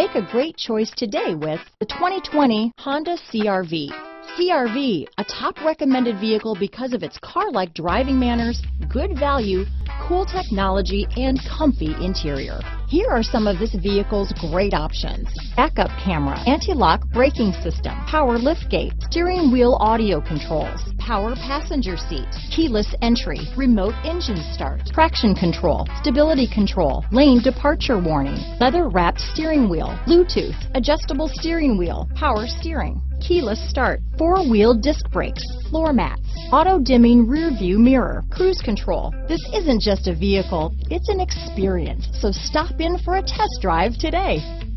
Make a great choice today with the 2020 Honda CRV. CRV, a top recommended vehicle because of its car-like driving manners, good value, cool technology, and comfy interior. Here are some of this vehicle's great options. Backup camera, anti-lock braking system, power liftgate, steering wheel audio controls, power passenger seat, keyless entry, remote engine start, traction control, stability control, lane departure warning, leather wrapped steering wheel, Bluetooth, adjustable steering wheel, power steering, keyless start, four-wheel disc brakes, floor mats, auto-dimming rear view mirror, cruise control. This isn't just a vehicle, it's an experience. So stop in for a test drive today.